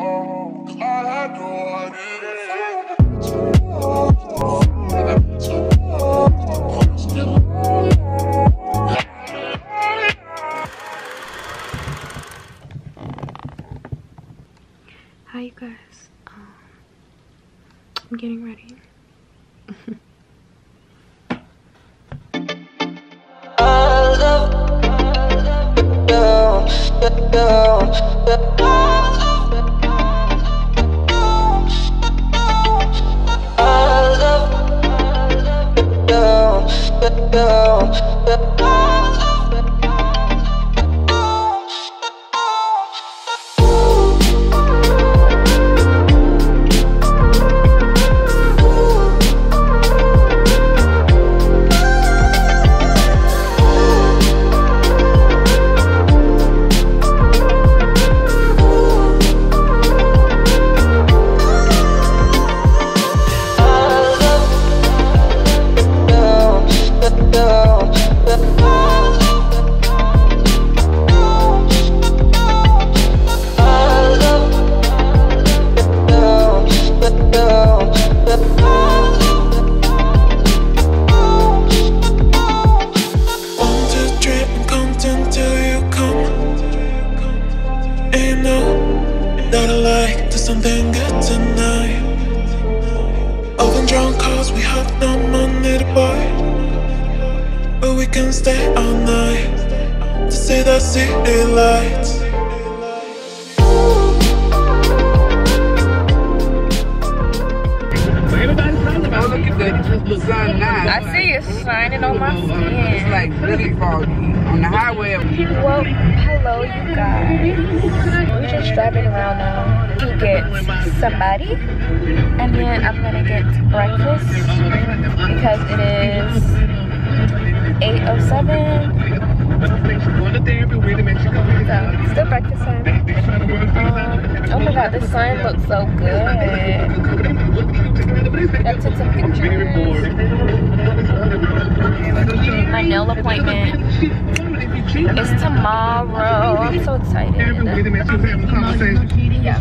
Hi you guys. Um, I'm getting ready. One, stay all night to see the city lights. Oh, look at that. The sun now. I see it shining on my skin. It's like really foggy on the highway. Well, hello, you guys. We're just driving around now to get somebody, and then I'm gonna get breakfast because it is 8:07. So still breakfast time. Um, oh my god, the sun looks so good. I took some pictures. My nail appointment is tomorrow. I'm so excited. Yeah.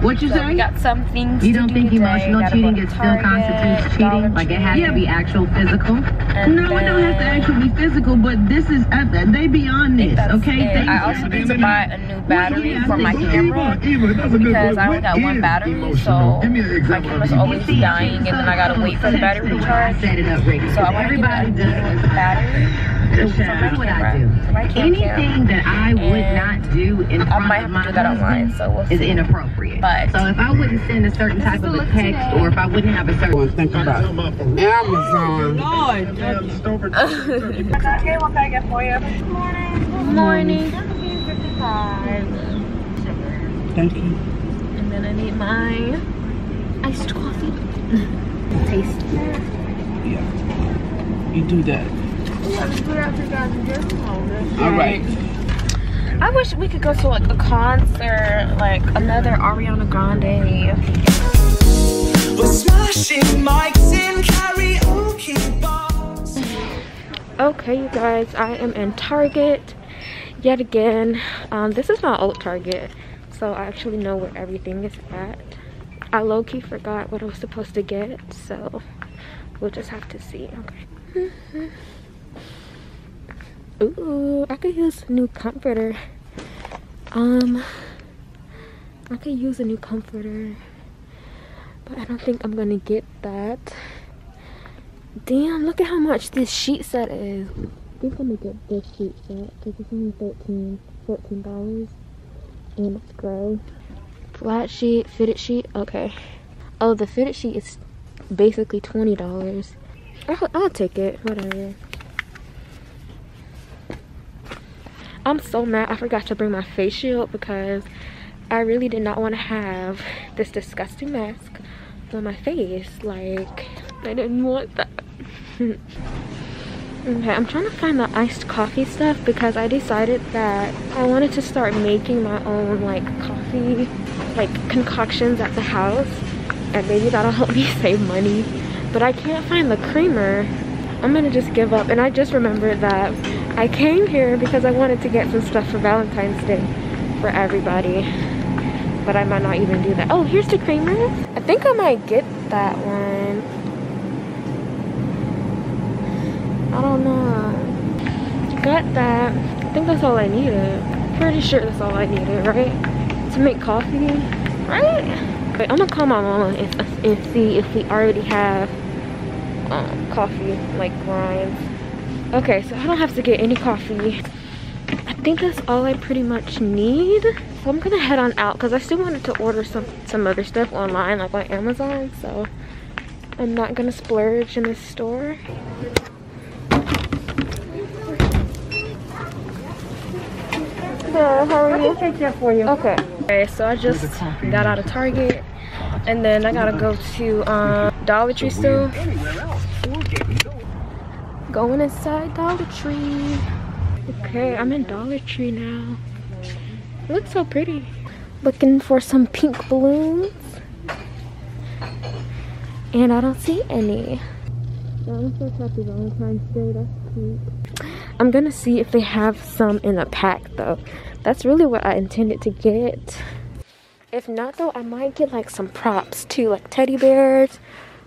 What you So we say? got some things You to don't do think emotional cheating to still constitutes cheating? Like it has Tree, to be actual physical? And no, it don't have to actually be physical, but this is uh, they beyond this, okay? it. Things I also need to buy a new battery for my camera because I only got one battery, so my camera's always dying, and then I gotta wait for the battery to charge. Set it up, Rick. So I want to get Everybody a new battery Just for my what I do. For my cam cam. Anything that I would not do in I front might of my to do that online, so we'll is see. inappropriate. But- so if I wouldn't send a certain type of a text, or if I wouldn't have a certain Think about it. Amazon. Okay, what can I get for you? Morning. Morning. Thank you. And then I need my iced coffee. Taste. Yeah. You do that. All right. I wish we could go to like a concert, like another Ariana Grande. We're smashing mics in karaoke bars. Okay, you guys, I am in Target yet again. Um, this is my old Target, so I actually know where everything is at. I low-key forgot what I was supposed to get, so we'll just have to see. Okay. Ooh, I could use a new comforter. Um, I could use a new comforter, but I don't think I'm gonna get that. Damn, look at how much this sheet set is. I think I'm gonna get this sheet set because it's only 13 $14 and it's gray. Flat sheet, fitted sheet, okay. Oh, the fitted sheet is basically $20. I'll, I'll take it, whatever. I'm so mad I forgot to bring my face shield because I really did not want to have this disgusting mask on my face. Like, I didn't want that. okay, I'm trying to find the iced coffee stuff because I decided that I wanted to start making my own like coffee, like concoctions at the house. And maybe that'll help me save money. But I can't find the creamer. I'm gonna just give up. And I just remembered that I came here because I wanted to get some stuff for Valentine's Day for everybody. but I might not even do that. Oh, here's the creamer. I think I might get that one. I don't know. Got that. I think that's all I needed. Pretty sure that's all I needed, right? To make coffee, right? Wait, I'm gonna call my mama and, and see if we already have um, coffee, like grinds. Okay, so I don't have to get any coffee. I think that's all I pretty much need. So I'm gonna head on out because I still wanted to order some, some other stuff online, like on Amazon. So I'm not gonna splurge in this store. Yeah, how are you? take that for you. Okay. Okay, so I just got out of Target and then I gotta go to um, Dollar Tree still. Going inside Dollar Tree. Okay, I'm in Dollar Tree now. It looks so pretty. Looking for some pink balloons. And I don't see any. Dinosaur Happy Valentine's Day, that's cute. I'm gonna see if they have some in a pack though. That's really what I intended to get. If not though, I might get like some props too, like teddy bears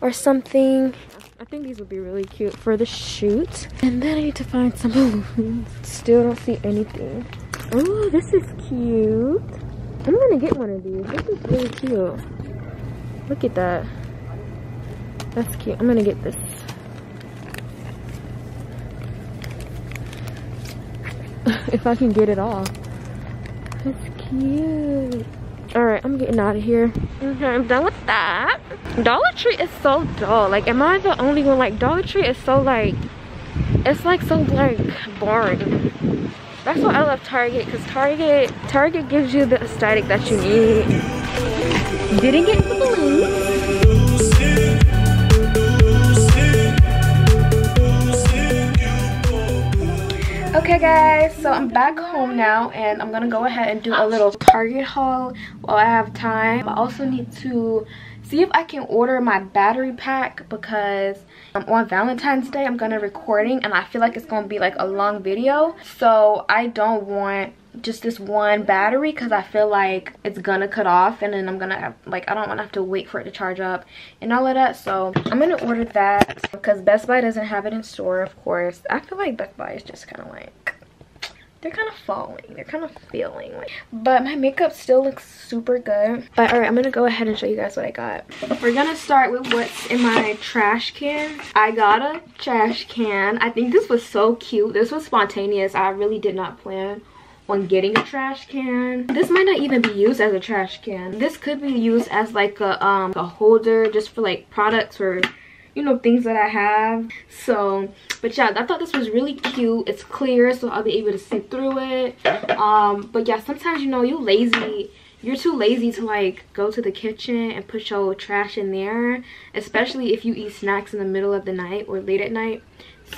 or something. I think these would be really cute for the shoot. And then I need to find some balloons. Still don't see anything. Oh, this is cute. I'm gonna get one of these. This is really cute. Look at that. That's cute. I'm gonna get this. if I can get it off. That's cute. Alright, I'm getting out of here. Okay, I'm done with that. Dollar Tree is so dull. Like, am I the only one? Like, Dollar Tree is so, like, it's, like, so, like, boring. That's why I love Target, because Target, Target gives you the aesthetic that you need. Didn't get the balloons. Okay guys, so I'm back home now and I'm gonna go ahead and do a little Target haul while I have time. I also need to see if I can order my battery pack because um, on Valentine's Day I'm gonna recording and I feel like it's gonna be like a long video. So I don't want just this one battery because I feel like it's gonna cut off and then I'm gonna have, like I don't want to have to wait for it to charge up and all of that. So I'm gonna order that because Best Buy doesn't have it in store of course. I feel like Best Buy is just kind of like they're kind of falling they're kind of feeling. Like but my makeup still looks super good. But all right i'm gonna go ahead and show you guys what i got. We're gonna start with what's in my trash can. I got a trash can. I think this was so cute. This was spontaneous. I really did not plan on getting a trash can. This might not even be used as a trash can. This could be used as like a um a holder just for like products or you know things that i have. So but yeah i thought this was really cute. It's clear so i'll be able to see through it. Um but yeah sometimes you know you lazy you're too lazy to like go to the kitchen and put your trash in there especially if you eat snacks in the middle of the night or late at night.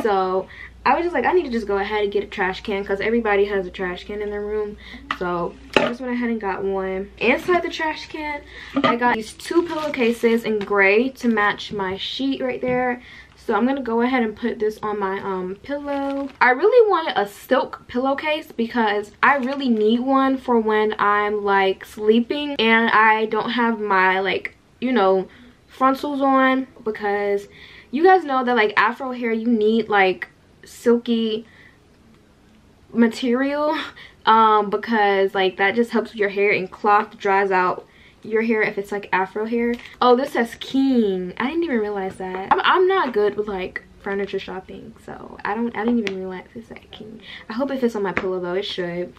So I was just like, I need to just go ahead and get a trash can because everybody has a trash can in their room. So I just went ahead and got one. Inside the trash can, I got these two pillowcases in gray to match my sheet right there. So I'm going to go ahead and put this on my um pillow. I really wanted a silk pillowcase because I really need one for when I'm like sleeping and I don't have my like, you know, frontals on because you guys know that like afro hair you need like silky material um because like that just helps with your hair and cloth dries out your hair if it's like afro hair. Oh this says king i didn't even realize that. I'm, I'm not good with like furniture shopping so i don't i didn't even realize it said king. I hope it fits on my pillow though. It should.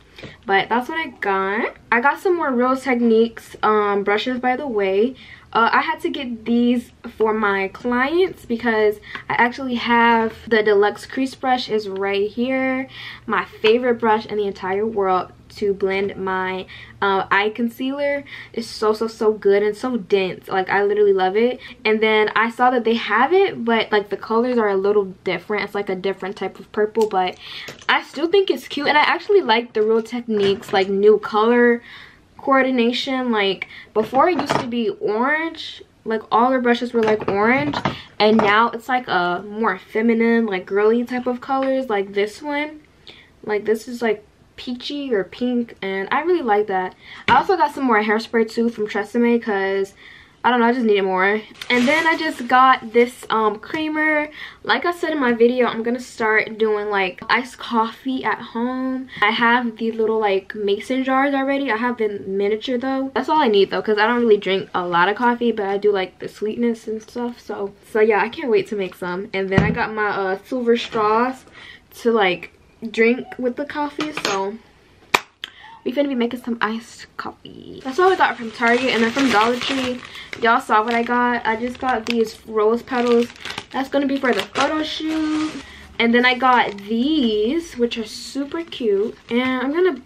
But that's what i got. I got some more real techniques um brushes by the way. Uh, I had to get these for my clients because I actually have the deluxe crease brush is right here. My favorite brush in the entire world to blend my uh, eye concealer. It's so, so, so good and so dense. Like, I literally love it. And then I saw that they have it, but like the colors are a little different. It's like a different type of purple, but I still think it's cute. And I actually like the Real Techniques like new color coordination like before it used to be orange like all her brushes were like orange and now it's like a more feminine like girly type of colors like this one like this is like peachy or pink and I really like that. I also got some more hairspray too from Tresemme because I don't know, I just needed more. And then I just got this um, creamer. Like I said in my video, I'm gonna start doing like iced coffee at home. I have the little like mason jars already. I have the miniature though. That's all I need though because I don't really drink a lot of coffee but I do like the sweetness and stuff. So, so yeah, I can't wait to make some. And then I got my uh, silver straws to like drink with the coffee. So we finna be making some iced coffee. That's all i got from target and then from dollar tree. Y'all saw what i got. I just got these rose petals. That's gonna be for the photo shoot. And then i got these which are super cute. And i'm gonna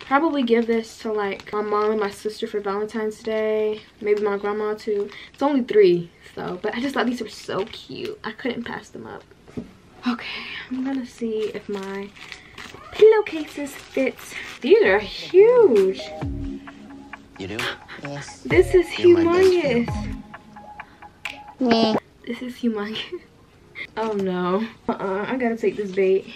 probably give this to like my mom and my sister for valentine's day. Maybe my grandma too. It's only three so but i just thought these were so cute. I couldn't pass them up okay i'm gonna see if my pillowcases fit. These are huge. You do? Yes. This is humongous. Me. This is humongous. Oh no. Uh-uh, I gotta take this bait.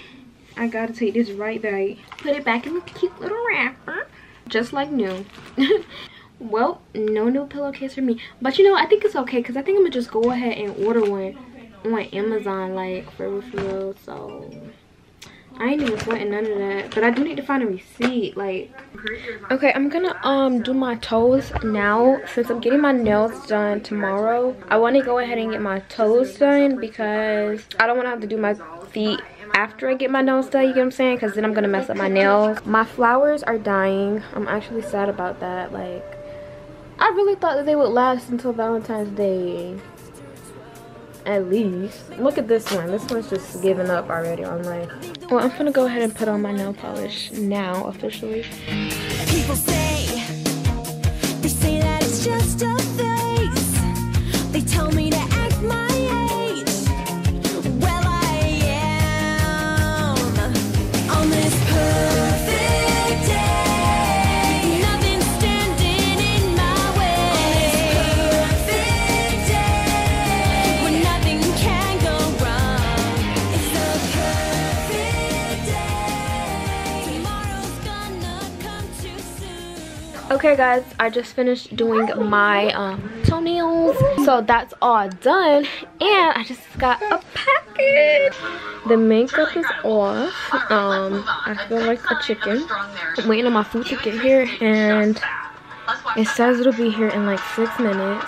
I gotta take this right bait. Put it back in the cute little wrapper. Just like new. well, no new pillowcase for me. But you know, I think it's okay because I think I'm gonna just go ahead and order one on Amazon like for real. So I ain't even sweating none of that. But I do need to find a receipt. Like, okay, I'm gonna um do my toes now. Since I'm getting my nails done tomorrow, I want to go ahead and get my toes done because I don't want to have to do my feet after I get my nails done, you get what I'm saying? Because then I'm going to mess up my nails. My flowers are dying. I'm actually sad about that. Like, I really thought that they would last until Valentine's Day at least. Look at this one. This one's just giving up already on life. Well, I'm gonna go ahead and put on my nail polish now, officially. People say, they say that it's just a face. They tell me okay guys i just finished doing my um, toenails. So that's all done and i just got a package. The makeup is off. Um i feel like a chicken. I'm waiting on my food to get here and it says it'll be here in like six minutes.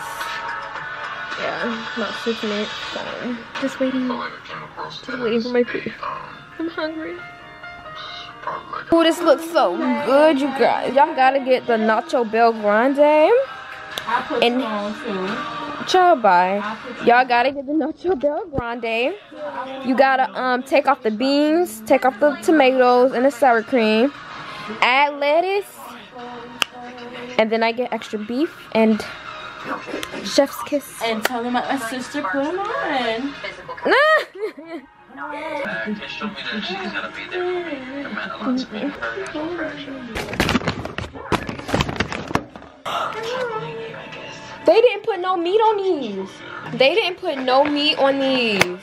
Yeah about six minutes. So just waiting. Just waiting for my food. I'm hungry Oh, this looks so good, you guys. Y'all gotta get the Nacho BellGrande. I put and Child bye. Y'all gotta get the Nacho BellGrande. You gotta um take off the beans, take off the tomatoes and the sour cream. Add lettuce. And then I get extra beef and chef's kiss. And tell them my sister put them on. They didn't put no meat on these. They didn't put no meat on these.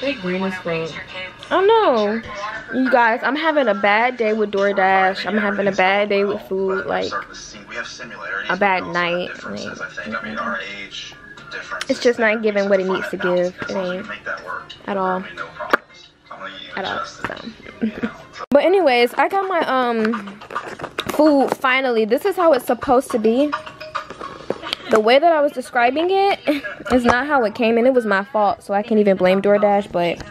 They green as fuck. I know. You guys, I'm having a bad day with DoorDash. I'm having a bad day with food. Like, a bad night. Like, it's just not giving what it needs to give. It ain't at all. At all. So. but anyways, I got my um food finally. This is how it's supposed to be. The way that I was describing it is not how it came in. It was my fault, so I can't even blame DoorDash. But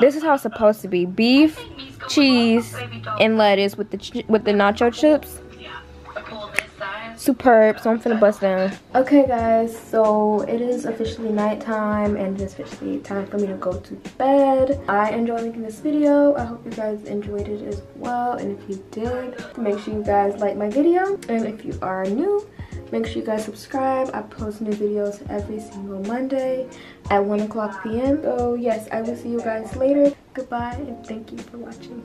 this is how it's supposed to be: beef, cheese, and lettuce with the with the nacho chips superb so i'm gonna bust down. Okay guys so it is officially nighttime and it's officially time for me to go to bed. I enjoyed making this video. I hope you guys enjoyed it as well. And if you did make sure you guys like my video. And if you are new make sure you guys subscribe. I post new videos every single monday at 1 o'clock p.m so yes i will see you guys later. Goodbye and thank you for watching